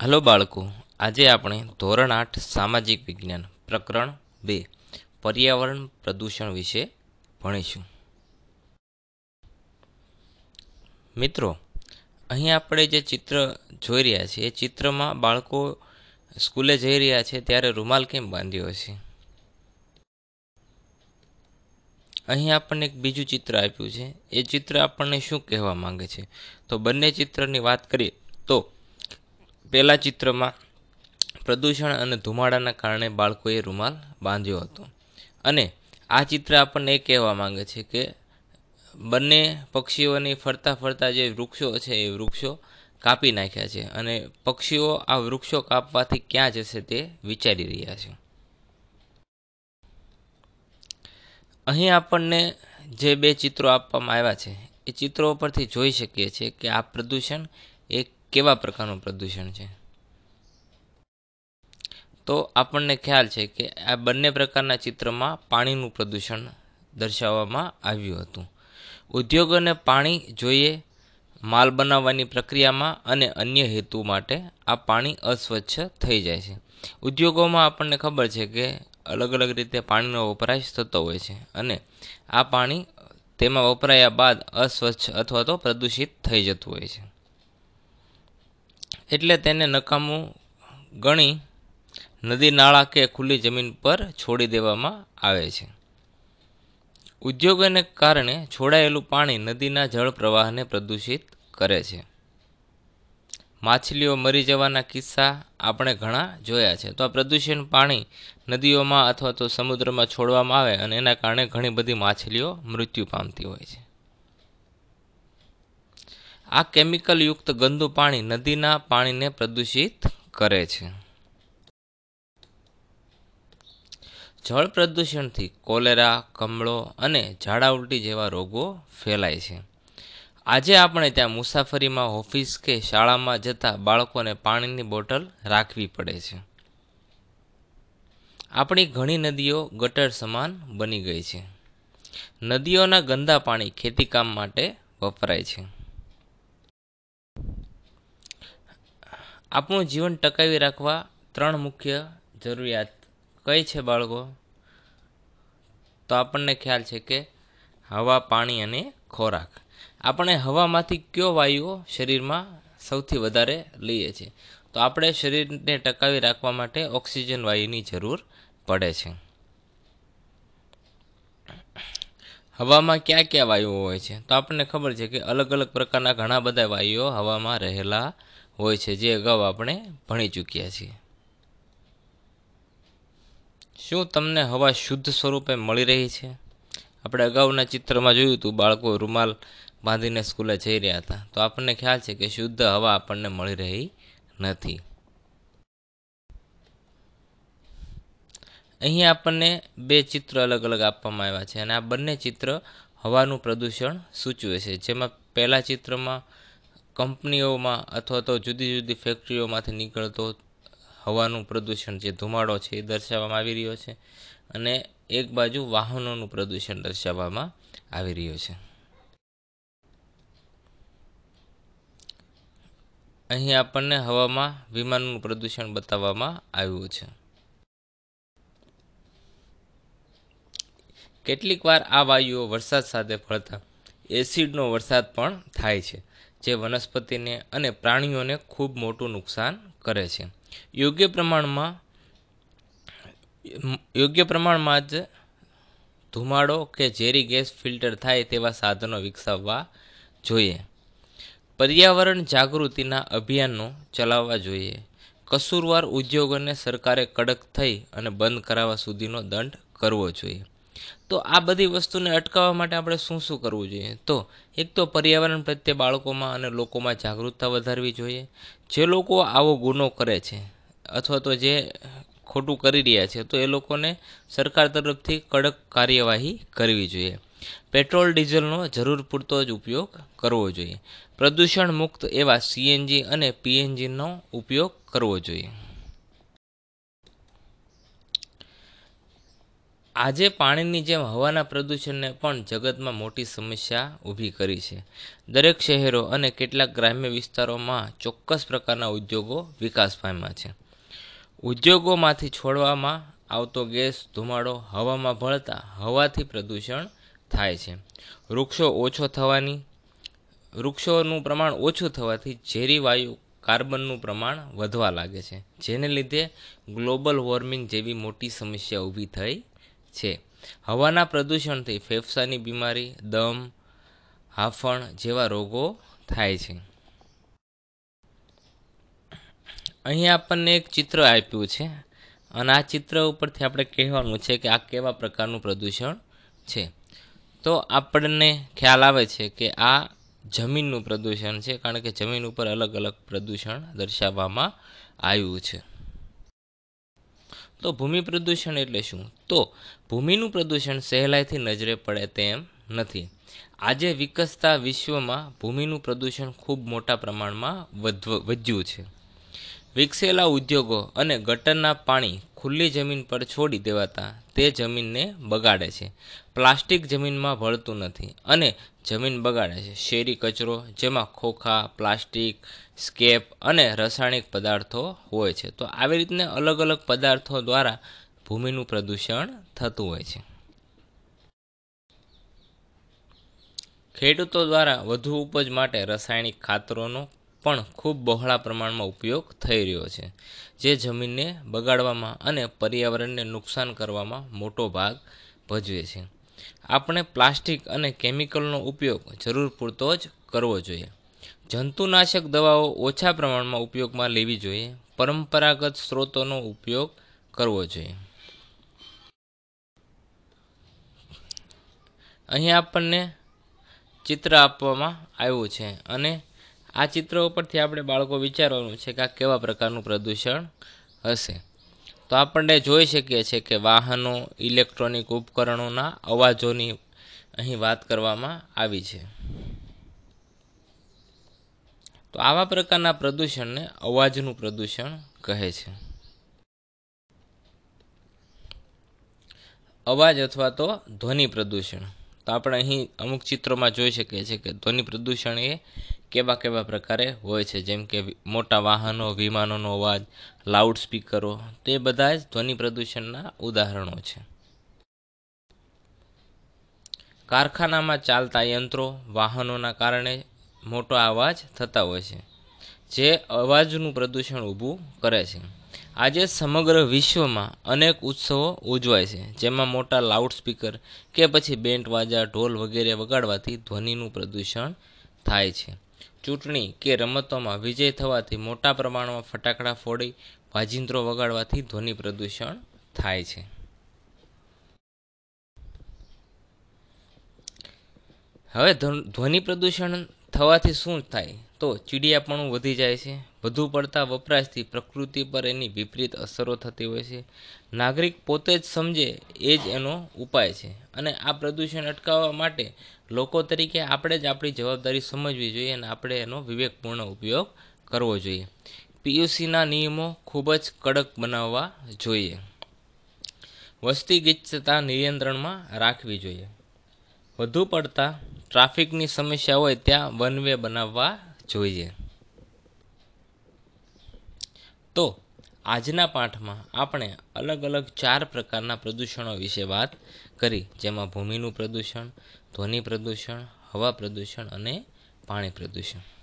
હાલો બાળકો, આજે આપણે ધોરણ આઠ સામાજિક વિજ્ઞાન પ્રકરણ બે, પર્યાવરણ પ્રદૂષણ વિશે ભણીશું. મિત્રો, અહીં આપણે જે ચિત્ર જોઈ રહ્યા છીએ, એ ચિત્રમાં બાળકો સ્કૂલે જઈ રહ્યા છે, ત્યારે રૂમાલ કેમ બાંધ્યો હશે? અહીં આપણને એક બીજું ચિત્ર આપ્યું છે, એ ચિત્ર આપણને શું કહેવા માંગે છે? તો બંને ચિત્રની વાત કરીએ, તો પહેલા ચિત્રમાં પ્રદૂષણ અને ધુમાડાના કારણે બાળકોએ રૂમાલ બાંધ્યો હતો. અને આ ચિત્ર આપણને એ કહેવા માંગે છે કે બંને પક્ષીઓની ફરતા ફરતા જે વૃક્ષો છે એ વૃક્ષો કાપી નાખ્યા છે અને પક્ષીઓ આ વૃક્ષો કાપવાથી ક્યાં જશે તે વિચારી રહ્યા છે. અહીં આપણને જે બે ચિત્રો આપવામાં આવ્યા છે, એ ચિત્રો પરથી જોઈ શકીએ છીએ કે આ પ્રદૂષણ એ કેવા પ્રકારનું પ્રદૂષણ છે? તો આપણને ખ્યાલ છે કે આ બંને પ્રકારના ચિત્રમાં પાણીનું પ્રદૂષણ દર્શાવવામાં આવ્યું હતું. ઉદ્યોગોને પાણી જોઈએ, માલ બનાવવાની પ્રક્રિયામાં અને અન્ય હેતુ માટે આ પાણી અસ્વચ્છ થઈ જાય છે. ઉદ્યોગોમાં આપણને ખબર છે કે અલગ અલગ રીતે પાણીનો વપરાશ થતો હોય છે અને આ પાણી તેમાં વપરાયા બાદ અસ્વચ્છ અથવા તો પ્રદૂષિત થઈ જતું હોય છે. એટલે તેને નકામું ગણી નદી નાળા કે ખુલ્લી જમીન પર છોડી દેવામાં આવે છે. ઉદ્યોગોને કારણે છોડાયેલું પાણી નદીના જળ પ્રવાહને પ્રદૂષિત કરે છે. માછલીઓ મરી જવાના કિસ્સા આપણે ઘણા જોયા છે. તો આ પ્રદૂષણ પાણી નદીઓમાં અથવા તો સમુદ્રમાં છોડવામાં આવે અને એના કારણે ઘણી બધી માછલીઓ મૃત્યુ પામતી હોય છે. આ કેમિકલયુક્ત ગંદુ પાણી નદીના પાણીને પ્રદૂષિત કરે છે. જળ પ્રદૂષણથી કોલેરા, કમળો અને ઝાડા ઉલટી જેવા રોગો ફેલાય છે. આજે આપણે ત્યાં મુસાફરીમાં ઓફિસ કે શાળામાં જતા બાળકોને પાણીની બોટલ રાખવી પડે છે. આપણી ઘણી નદીઓ ગટર સમાન બની ગઈ છે. નદીઓના ગંદા પાણી ખેતીકામ માટે વપરાય છે. આપણું જીવન ટકાવી રાખવા ત્રણ મુખ્ય જરૂરિયાત. કઈ છે બાળકો? તો આપણને ખ્યાલ છે કે હવા, પાણી અને ખોરાક. આપણે હવામાંથી કયો વાયુઓ શરીરમાં સૌથી વધારે લઈએ છીએ? તો આપણે શરીરને ટકાવી રાખવા માટે ઓક્સિજન વાયુની જરૂર પડે છે. હવામાં ક્યાં ક્યાં વાયુઓ હોય છે? તો આપણને ખબર છે કે અલગ અલગ પ્રકારના ઘણા બધા વાયુઓ હવામાં રહેલા હોય છે જે અગાઉ આપણે ભણી ચૂક્યા છીએ. શું તમને હવા શુદ્ધ સ્વરૂપે મળી રહી છે? આપણે અગાઉના ચિત્રમાં જોયું હતું, બાળકો રૂમાલ બાંધીને સ્કૂલે જઈ રહ્યા હતા. તો આપણને ખ્યાલ છે કે શુદ્ધ હવા આપણને મળી રહી નથી. અહીં આપણને બે ચિત્ર અલગ અલગ આપવામાં આવ્યા છે અને આ બંને ચિત્ર હવાનું પ્રદૂષણ સૂચવે છે. જેમાં પહેલા ચિત્રમાં કંપનીઓમાં અથવા તો જુદી જુદી ફેક્ટરીઓમાંથી નીકળતો હવાનું પ્રદૂષણ જે ધુમાડો છે એ દર્શાવવામાં આવી રહ્યો છે અને એક બાજુ વાહનોનું પ્રદૂષણ દર્શાવવામાં આવી રહ્યું છે. અહીં આપણને હવામાં વિમાનનું પ્રદૂષણ બતાવવામાં આવ્યું છે. કેટલીક વાર આ વાયુઓ વરસાદ સાથે ફળતા એસિડનો વરસાદ પણ થાય છે, જે વનસ્પતિને અને પ્રાણીઓને ખૂબ મોટું નુકસાન કરે છે. યોગ્ય પ્રમાણમાં યોગ્ય પ્રમાણમાં જ ધુમાડો કે ઝેરી ગેસ ફિલ્ટર થાય તેવા સાધનો વિકસાવવા જોઈએ. પર્યાવરણ જાગૃતિના અભિયાનો ચલાવવા જોઈએ. કસૂરવાર ઉદ્યોગોને સરકારે કડક થઈ અને બંધ કરાવવા સુધીનો દંડ કરવો જોઈએ. તો આ બધી વસ્તુને અટકાવવા માટે આપણે શું શું કરવું જોઈએ? તો એક તો પર્યાવરણ પ્રત્યે બાળકોમાં અને લોકોમાં જાગૃતતા વધારવી જોઈએ. જે લોકો આવો ગુનો કરે છે અથવા તો જે ખોટું કરી રહ્યા છે, તો એ લોકોને સરકાર તરફથી કડક કાર્યવાહી કરવી જોઈએ. પેટ્રોલ, ડીઝલનો જરૂર પૂરતો જ ઉપયોગ કરવો જોઈએ. પ્રદૂષણ મુક્ત એવા સીએનજી અને પીએનજીનો ઉપયોગ કરવો જોઈએ. આજે પાણીની જેમ હવાના પ્રદૂષણને પણ જગતમાં મોટી સમસ્યા ઊભી કરી છે. દરેક શહેરો અને કેટલાક ગ્રામ્ય વિસ્તારોમાં ચોક્કસ પ્રકારના ઉદ્યોગો વિકાસ પામ્યા છે. ઉદ્યોગોમાંથી છોડવામાં આવતો ગેસ, ધુમાડો, હવામાં ભળતા હવાથી પ્રદૂષણ થાય છે. વૃક્ષો ઓછો થવાની, વૃક્ષોનું પ્રમાણ ઓછું થવાથી ઝેરી વાયુ કાર્બનનું પ્રમાણ વધવા લાગે છે. જેને લીધે ગ્લોબલ વોર્મિંગ જેવી મોટી સમસ્યા ઊભી થઈ છે. હવાના પ્રદૂષણથી ફેફસાની બીમારી, દમ, હાંફણ જેવા રોગો થાય છે. અહીં આપણને એક ચિત્ર આપ્યું છે. અને આ ચિત્ર ઉપરથી આપણે કહેવાનું છે કે આ કેવા પ્રકારનું પ્રદૂષણ છે. તો આપણને ખ્યાલ આવે છે કે આ જમીનનું પ્રદૂષણ છે, કારણ કે જમીન ઉપર અલગ અલગ પ્રદૂષણ દર્શાવવામાં આવ્યું છે. તો ભૂમિ પ્રદૂષણ એટલે શું? તો ભૂમિનું પ્રદૂષણ સહેલાઈથી નજરે પડે તેમ નથી. આજે વિકસતા વિશ્વમાં ભૂમિનું પ્રદૂષણ ખૂબ મોટા પ્રમાણમાં વધ વધ્યું છે. વિકસેલા ઉદ્યોગો અને ગટરના પાણી ખુલ્લી જમીન પર છોડી દેવાતા તે જમીનને બગાડે છે. પ્લાસ્ટિક જમીનમાં ભળતું નથી અને જમીન બગાડે છે. શેરી, કચરો જેમાં ખોખા, પ્લાસ્ટિક, સ્કેપ અને રાસાયણિક પદાર્થો હોય છે. તો આવી રીતને અલગ અલગ પદાર્થો દ્વારા ભૂમિનું પ્રદૂષણ થતું હોય છે. ખેડૂતો દ્વારા વધુ ઉપજ માટે રાસાયણિક ખાતરોનો પણ ખૂબ બહોળા પ્રમાણમાં ઉપયોગ થઈ રહ્યો છે. જે જમીનને બગાડવામાં અને પર્યાવરણને નુકસાન કરવામાં મોટો ભાગ ભજવે છે. આપણે પ્લાસ્ટિક અને કેમિકલનો ઉપયોગ જરૂર પૂરતો જ કરવો જોઈએ. જંતુનાશક દવાઓ ઓછા પ્રમાણમાં ઉપયોગમાં લેવી જોઈએ. પરંપરાગત સ્ત્રોતોનો ઉપયોગ કરવો જોઈએ. અહીં આપણને ચિત્ર આપવામાં આવ્યું છે અને આ ચિત્ર ઉપરથી આપણે બાળકો વિચારવાનું છે કે આ કેવા પ્રકારનું પ્રદૂષણ હશે. તો આપણને જોઈ શકીએ છીએ કે વાહનો, ઇલેક્ટ્રોનિક ઉપકરણોના અવાજોની અહીં વાત કરવામાં આવી છે. તો આવા પ્રકારના પ્રદૂષણને અવાજનું પ્રદૂષણ કહે છે. અવાજ અથવા તો ધ્વનિ પ્રદૂષણ. તો આપણે અહીં અમુક ચિત્રોમાં જોઈ શકીએ છીએ કે ધ્વનિ પ્રદૂષણ એ કેવા કેવા પ્રકારે હોય છે? જેમ કે મોટા વાહનો, વિમાનોનો અવાજ લાઉડ સ્પીકરો તે બધા જ ધ્વનિ પ્રદૂષણના ઉદાહરણો છે. કારખાનામાં ચાલતા યંત્રો વાહનોના કારણે મોટો અવાજ થતા હોય છે, જે અવાજનું પ્રદૂષણ ઊભું કરે છે. આજે સમગ્ર વિશ્વમાં અનેક ઉત્સવો ઉજવાય છે, જેમાં મોટા લાઉડ સ્પીકર કે પછી બેન્ડ, વાજા, ઢોલ વગેરે વગાડવાથી ધ્વનિનું પ્રદૂષણ થાય છે. ચૂંટણી કે રમતોમાં વિજય થવાથી મોટા પ્રમાણમાં ફટાકડા ફોડી વાજિંત્રો વગાડવાથી ધ્વનિ પ્રદૂષણ થાય છે. હવે ધ્વનિ પ્રદૂષણ થવાથી શું થાય? તો ચીડિયાપણું વધી જાય છે. વધુ પડતા વપરાશથી પ્રકૃતિ પર એની વિપરીત અસરો થતી હોય છે. નાગરિક પોતે જ સમજે એ જ એનો ઉપાય છે. અને આ પ્રદૂષણ અટકાવવા માટે લોકો તરીકે આપણે જ આપણી જવાબદારી સમજવી જોઈએ અને આપણે એનો વિવેકપૂર્ણ ઉપયોગ કરવો જોઈએ. પીયુસીના નિયમો ખૂબ જ કડક બનાવવા જોઈએ. વસ્તી ગીચતા નિયંત્રણમાં રાખવી જોઈએ. વધુ પડતા ટ્રાફિકની સમસ્યા હોય ત્યાં વન વે બનાવવા જોઈએ તો આજના પાઠમાં આપણે અલગ અલગ ચાર પ્રકારના પ્રદૂષણો વિશે વાત કરી, જેમાં ભૂમિનું પ્રદૂષણ, ધ્વનિ પ્રદૂષણ, હવા પ્રદૂષણ અને પાણી પ્રદૂષણ.